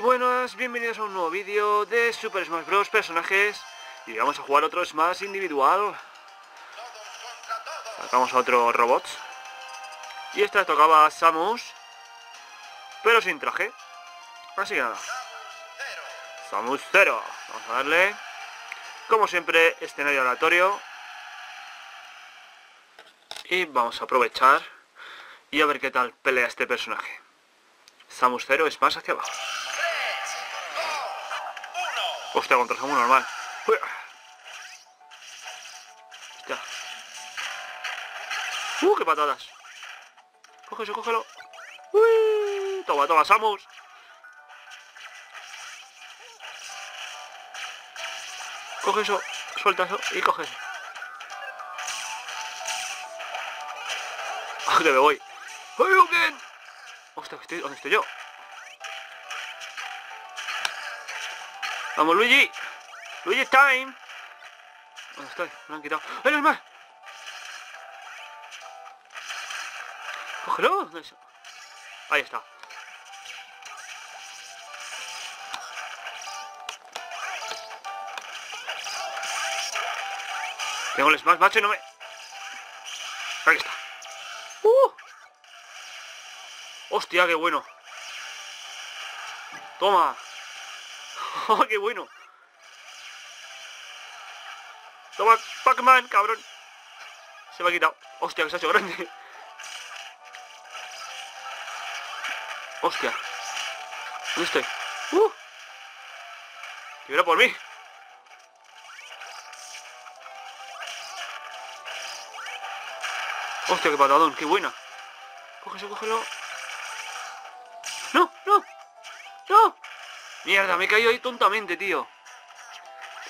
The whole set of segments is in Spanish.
buenas, bienvenidos a un nuevo vídeo de Super Smash Bros. Personajes. Y vamos a jugar otro Smash individual. Sacamos a otro robots Y esta tocaba Samus Pero sin traje. Así que nada. Samus 0 Vamos a darle. Como siempre, escenario aleatorio. Y vamos a aprovechar Y a ver qué tal pelea este personaje. Samus 0 es más hacia abajo Hostia, contra Samu normal. Hostia. ¡Uh, qué patadas! Eso, cógelo. Uy, toma, toma, Samus. Coge eso, suelta eso y coge eso. ¡Ah, que me voy! ¡Ay, Hostia, ¿dónde estoy yo? Vamos, Luigi. Luigi time. ¿Dónde estoy? Me lo han quitado. ¡Ay, no más! ¡Cógelo! Ahí está. Tengo el smash, macho, y no me... Ahí está. ¡Uh! ¡Hostia, qué bueno! ¡Toma! ¡Oh, qué bueno! Toma, Pac-Man, cabrón. Se me ha quitado. Hostia, que se ha hecho grande. Hostia. ¿Dónde estoy? ¡Uh! Que por mí. Hostia, qué patadón, qué buena. Cógese, cógelo. ¡No! ¡No! ¡No! Mierda, me he caído ahí tontamente, tío.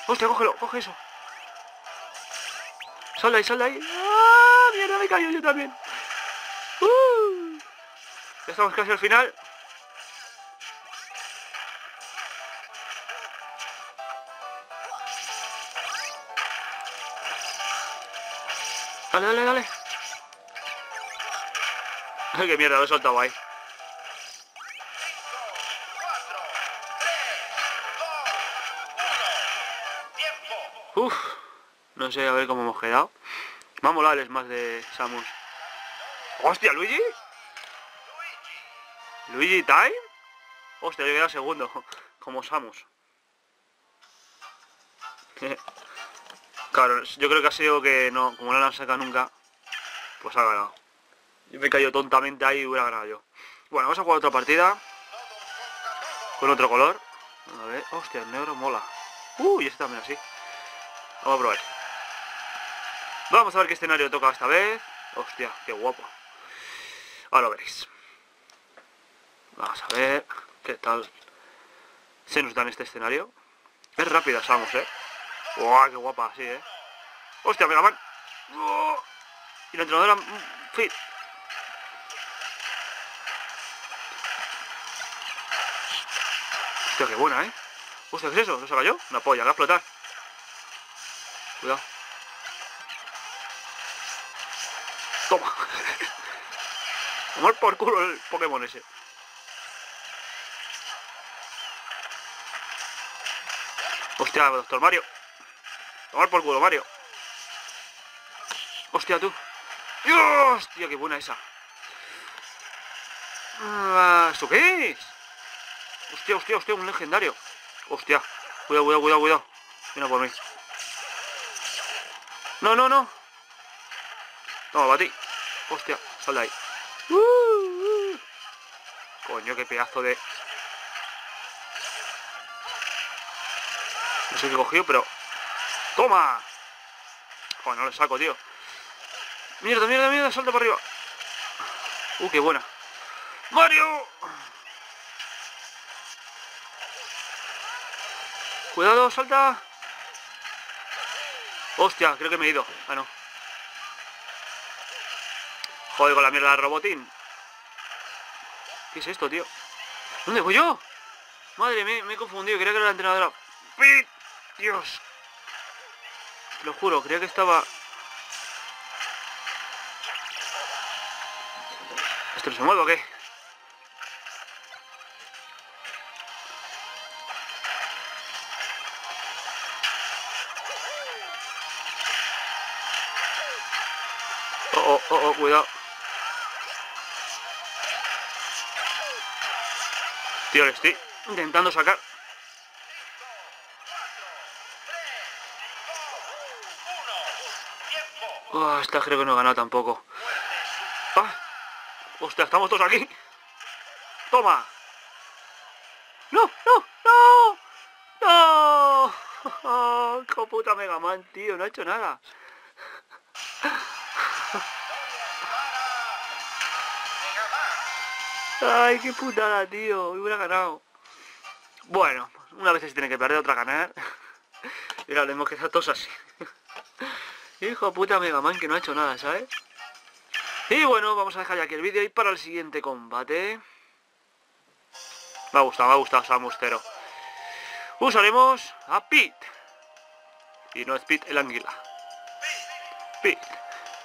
Hostia, cógelo, coge eso. Sal ahí, sal ahí. ¡Ah! Mierda, me he caído yo también. Uh. Ya estamos casi al final. Dale, dale, dale. Ay, qué mierda, lo he soltado ahí. Uf, no sé a ver cómo hemos quedado. Vamos a más de Samus. ¡Hostia, Luigi! ¿Luigi Time? Hostia, yo quedado segundo, como Samus. claro, yo creo que ha sido que no, como no la han sacado nunca, pues ha ganado. Yo me he caído tontamente ahí y hubiera ganado yo. Bueno, vamos a jugar otra partida. Con otro color. A ver, hostia, el negro mola. Uy, este también así. Vamos a probar. Vamos a ver qué escenario toca esta vez. Hostia, qué guapo. Ahora lo veréis. Vamos a ver qué tal se nos da en este escenario. Es rápida, Samus, ¿eh? ¡Wow, qué guapa! Sí, ¿eh? ¡Hostia, Mega Man! ¡Oh! Y la entrenadora... Mm, Fit. Hostia, qué buena, ¿eh? Hostia, ¿qué es eso? ¿No se cayó? Una polla, va a explotar. Cuidado. Toma. Tomar por culo el Pokémon ese. Hostia, doctor Mario. Tomar por culo, Mario. Hostia, tú. Hostia, qué buena esa. Ah, ¿Esto qué es? Hostia, hostia, hostia, un legendario. Hostia. Cuidado, cuidado, cuidado, cuidado. Mira por mí. No, no, no. No, batí. Hostia, sal de ahí. Uh. Coño, qué pedazo de... No sé qué he cogido, pero... ¡Toma! Joder, no le saco, tío. Mierda, mierda, mierda, salta para arriba. Uh, qué buena. ¡Mario! Cuidado, salta. Hostia, creo que me he ido. Ah, no. Joder, con la mierda del robotín. ¿Qué es esto, tío? ¿Dónde voy yo? Madre, me, me he confundido. Creía que era la entrenadora. Dios. Te lo juro, creía que estaba... ¿Esto no se mueve o qué? Oh, oh, oh, cuidado. Tío, le estoy intentando sacar. Oh, esta creo que no he ganado tampoco. Ah, hostia, estamos todos aquí. Toma. No, no, no. No. Oh, puta Mega Man, tío, no ha hecho nada. Ay, qué putada, tío. Hubiera ganado. Bueno, una vez se tiene que perder, otra ganar. Y ahora hemos quedado todos así. Hijo puta Mega Man que no ha hecho nada, ¿sabes? Y bueno, vamos a dejar ya aquí el vídeo y para el siguiente combate... Me ha gustado, me ha gustado Samus Zero. Usaremos a Pete. Y no es Pete el anguila. Pete.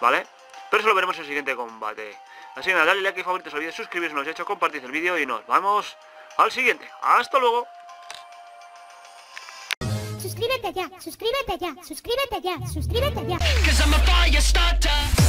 ¿Vale? Pero eso lo veremos en el siguiente combate. Así que nada, dale like y favoritos al vídeo, suscribiros si no lo hecho, compartid el vídeo y nos vamos al siguiente. ¡Hasta luego! Suscríbete ya, suscríbete ya, suscríbete ya, suscríbete ya.